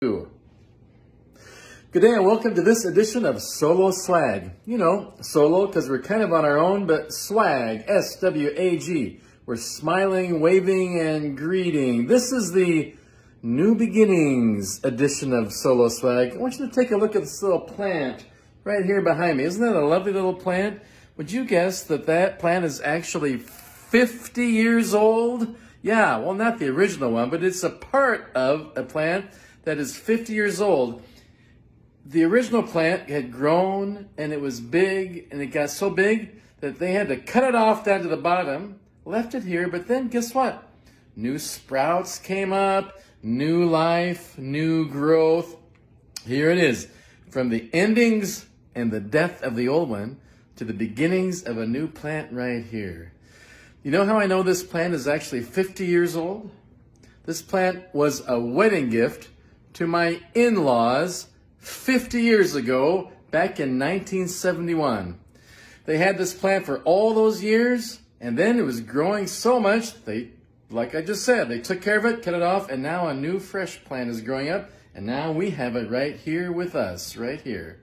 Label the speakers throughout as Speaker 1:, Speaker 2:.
Speaker 1: Good day and welcome to this edition of Solo Swag. You know, solo because we're kind of on our own, but swag, S-W-A-G. We're smiling, waving, and greeting. This is the New Beginnings edition of Solo Swag. I want you to take a look at this little plant right here behind me. Isn't that a lovely little plant? Would you guess that that plant is actually 50 years old? Yeah, well, not the original one, but it's a part of a plant that is 50 years old. The original plant had grown and it was big and it got so big that they had to cut it off down to the bottom, left it here, but then guess what? New sprouts came up, new life, new growth. Here it is. From the endings and the death of the old one to the beginnings of a new plant right here. You know how I know this plant is actually 50 years old? This plant was a wedding gift to my in-laws 50 years ago, back in 1971. They had this plant for all those years, and then it was growing so much, they, like I just said, they took care of it, cut it off, and now a new fresh plant is growing up, and now we have it right here with us, right here.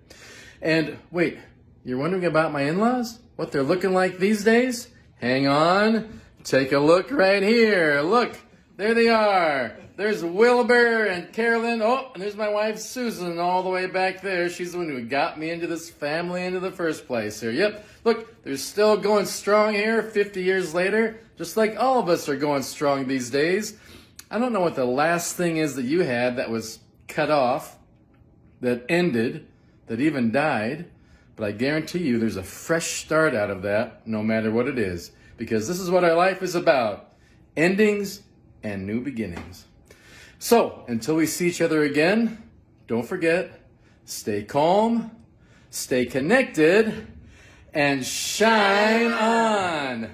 Speaker 1: And wait, you're wondering about my in-laws? What they're looking like these days? Hang on, take a look right here. Look, there they are. There's Wilbur and Carolyn. Oh, and there's my wife Susan all the way back there. She's the one who got me into this family into the first place here. Yep, look, they're still going strong here 50 years later, just like all of us are going strong these days. I don't know what the last thing is that you had that was cut off, that ended, that even died, but I guarantee you there's a fresh start out of that, no matter what it is, because this is what our life is about. Endings and new beginnings. So, until we see each other again, don't forget, stay calm, stay connected, and shine on.